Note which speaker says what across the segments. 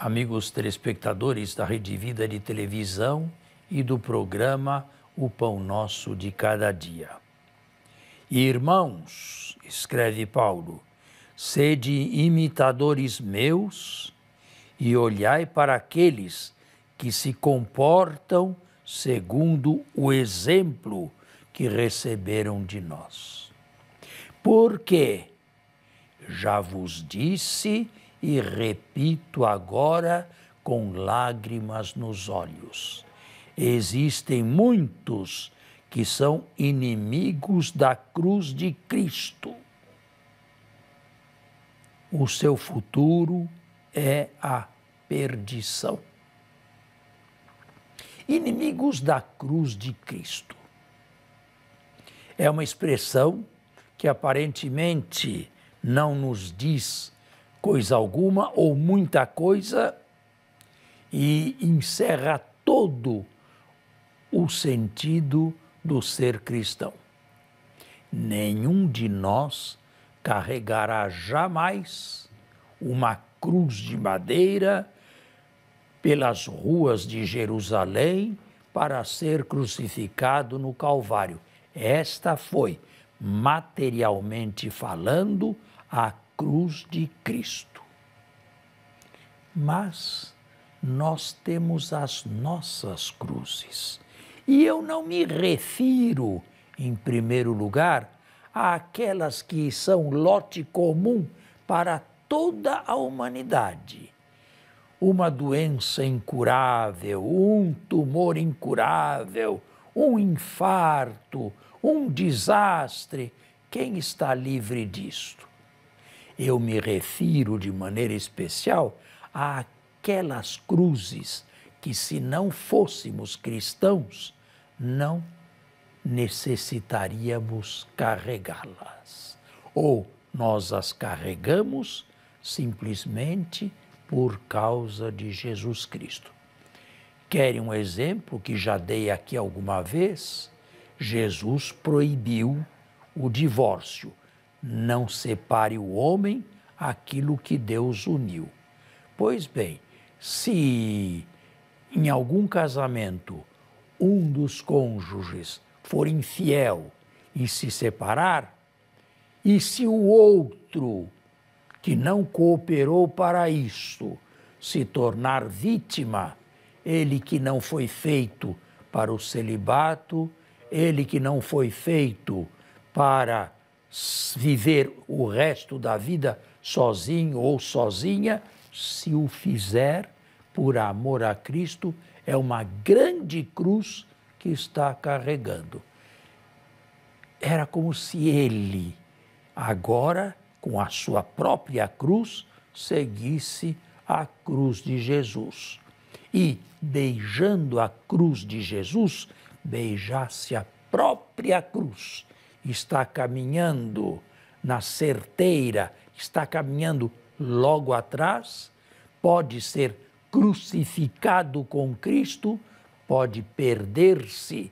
Speaker 1: amigos telespectadores da Rede Vida de televisão e do programa O Pão Nosso de Cada Dia. Irmãos, escreve Paulo, sede imitadores meus e olhai para aqueles que se comportam segundo o exemplo que receberam de nós. Porque já vos disse e repito agora com lágrimas nos olhos. Existem muitos que são inimigos da cruz de Cristo. O seu futuro é a perdição. Inimigos da cruz de Cristo. É uma expressão que aparentemente não nos diz coisa alguma ou muita coisa e encerra todo o sentido do ser cristão. Nenhum de nós carregará jamais uma cruz de madeira pelas ruas de Jerusalém para ser crucificado no Calvário. Esta foi, materialmente falando, a cruz de Cristo. Mas nós temos as nossas cruzes. E eu não me refiro, em primeiro lugar, àquelas que são lote comum para toda a humanidade. Uma doença incurável, um tumor incurável, um infarto, um desastre. Quem está livre disto? Eu me refiro de maneira especial àquelas cruzes que, se não fôssemos cristãos, não necessitaríamos carregá-las. Ou nós as carregamos simplesmente por causa de Jesus Cristo. Querem um exemplo que já dei aqui alguma vez? Jesus proibiu o divórcio não separe o homem aquilo que Deus uniu. Pois bem, se em algum casamento um dos cônjuges for infiel e se separar, e se o outro que não cooperou para isto se tornar vítima, ele que não foi feito para o celibato, ele que não foi feito para viver o resto da vida sozinho ou sozinha, se o fizer por amor a Cristo, é uma grande cruz que está carregando. Era como se ele, agora, com a sua própria cruz, seguisse a cruz de Jesus. E, beijando a cruz de Jesus, beijasse a própria cruz está caminhando na certeira, está caminhando logo atrás, pode ser crucificado com Cristo, pode perder-se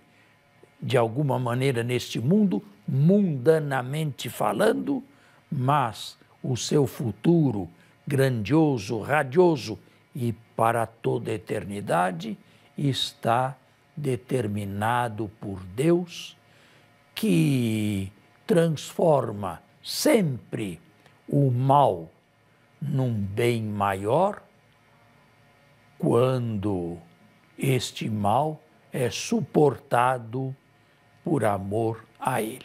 Speaker 1: de alguma maneira neste mundo, mundanamente falando, mas o seu futuro grandioso, radioso e para toda a eternidade está determinado por Deus que transforma sempre o mal num bem maior quando este mal é suportado por amor a Ele.